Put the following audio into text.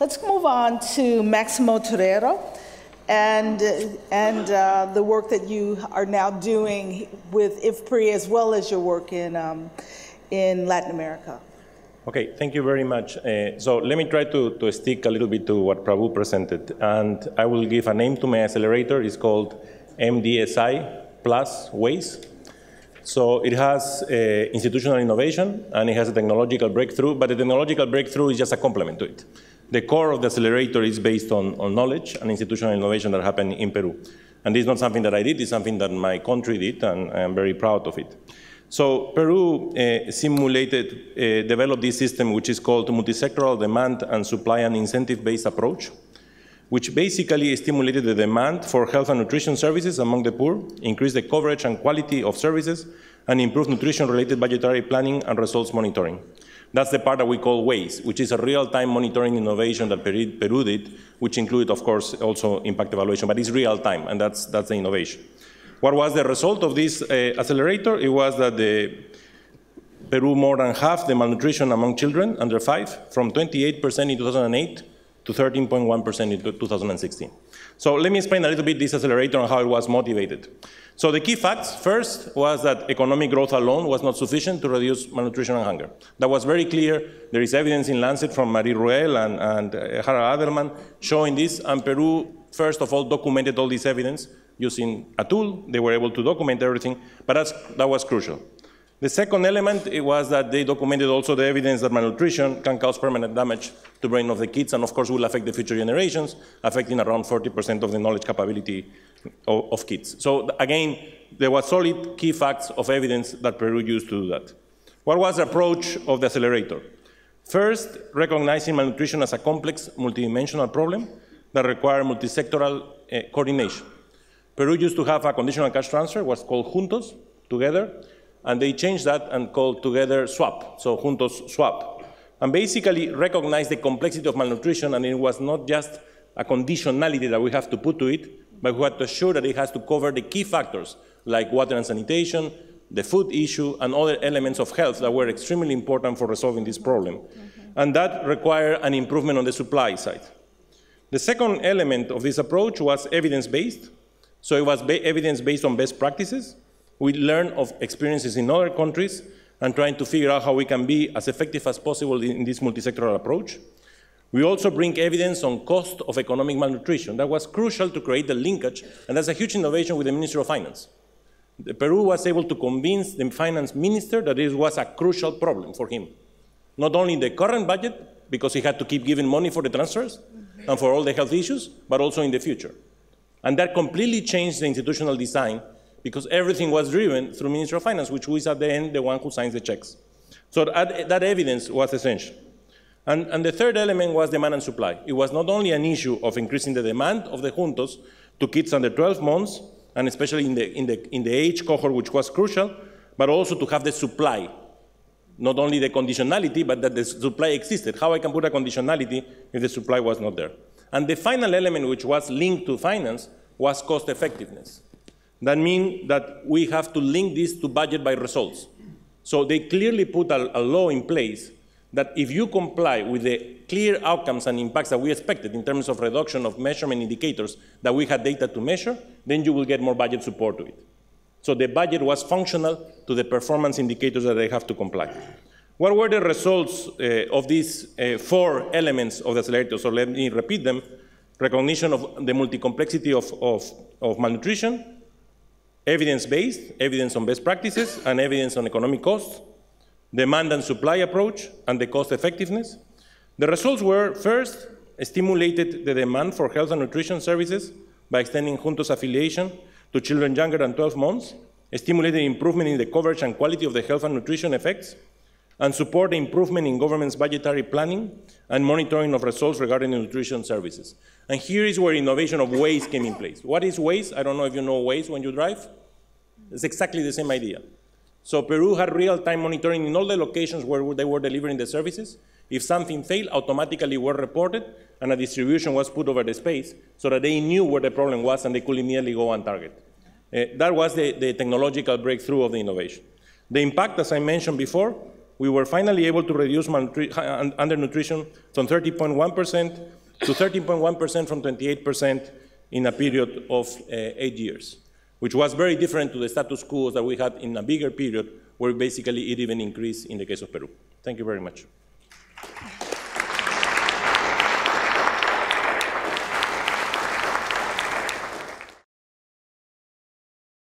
Let's move on to Maximo Torero and, and uh, the work that you are now doing with IFPRI as well as your work in, um, in Latin America. Okay, thank you very much. Uh, so let me try to, to stick a little bit to what Prabhu presented. And I will give a name to my accelerator. It's called MDSI Plus Waze. So it has uh, institutional innovation and it has a technological breakthrough, but the technological breakthrough is just a complement to it. The core of the accelerator is based on, on knowledge and institutional innovation that happened in Peru. And this is not something that I did, it's something that my country did, and I'm very proud of it. So Peru uh, simulated, uh, developed this system which is called multisectoral demand and supply and incentive-based approach, which basically stimulated the demand for health and nutrition services among the poor, increased the coverage and quality of services, and improved nutrition-related budgetary planning and results monitoring. That's the part that we call Waze, which is a real-time monitoring innovation that Peru did, which included, of course, also impact evaluation, but it's real-time, and that's, that's the innovation. What was the result of this uh, accelerator? It was that the Peru more than half the malnutrition among children under five, from 28% in 2008 to 13.1% in 2016. So let me explain a little bit this accelerator and how it was motivated. So the key facts, first, was that economic growth alone was not sufficient to reduce malnutrition and hunger. That was very clear. There is evidence in Lancet from Marie Ruel and, and uh, Harold Alderman showing this, and Peru, first of all, documented all this evidence using a tool. They were able to document everything, but that was crucial. The second element was that they documented also the evidence that malnutrition can cause permanent damage to brain of the kids and of course will affect the future generations, affecting around 40% of the knowledge capability of, of, kids. So again, there were solid key facts of evidence that Peru used to do that. What was the approach of the accelerator? First, recognizing malnutrition as a complex multidimensional problem that required multisectoral uh, coordination. Peru used to have a conditional cash transfer, was called Juntos, together, and they changed that and called together SWAP, so Juntos SWAP. And basically recognized the complexity of malnutrition, and it was not just a conditionality that we have to put to it, but we had to assure that it has to cover the key factors like water and sanitation, the food issue, and other elements of health that were extremely important for resolving this problem. Mm -hmm. And that required an improvement on the supply side. The second element of this approach was evidence-based. So it was evidence based on best practices. We learn of experiences in other countries and trying to figure out how we can be as effective as possible in this multisectoral approach. We also bring evidence on cost of economic malnutrition. That was crucial to create the linkage, and that's a huge innovation with the Ministry of Finance. The Peru was able to convince the finance minister that this was a crucial problem for him. Not only in the current budget, because he had to keep giving money for the transfers and for all the health issues, but also in the future. And that completely changed the institutional design because everything was driven through Ministry of Finance, which was at the end the one who signs the checks. So that, that evidence was essential. And, and, the third element was demand and supply. It was not only an issue of increasing the demand of the juntos to kids under 12 months, and especially in the, in the, in the age cohort, which was crucial, but also to have the supply. Not only the conditionality, but that the supply existed. How I can put a conditionality if the supply was not there. And the final element, which was linked to finance, was cost effectiveness. That means that we have to link this to budget by results. So they clearly put a, a, law in place that if you comply with the clear outcomes and impacts that we expected in terms of reduction of measurement indicators that we had data to measure, then you will get more budget support to it. So the budget was functional to the performance indicators that they have to comply. What were the results uh, of these uh, four elements of the accelerator? So let me repeat them. Recognition of the multi-complexity of, of, of malnutrition, evidence-based, evidence on best practices, and evidence on economic costs, demand and supply approach, and the cost effectiveness. The results were, first, stimulated the demand for health and nutrition services by extending Juntos affiliation to children younger than 12 months, stimulated improvement in the coverage and quality of the health and nutrition effects, and support improvement in government's budgetary planning and monitoring of results regarding nutrition services. And here is where innovation of Waze came in place. What is Waze? I don't know if you know Waze when you drive. It's exactly the same idea. So Peru had real-time monitoring in all the locations where they were delivering the services. If something failed, automatically were reported, and a distribution was put over the space so that they knew where the problem was and they could immediately go and target. Uh, that was the, the technological breakthrough of the innovation. The impact, as I mentioned before, we were finally able to reduce undernutrition from 30.1% to 13.1% from 28% in a period of uh, eight years, which was very different to the status quo that we had in a bigger period, where basically it even increased in the case of Peru. Thank you very much.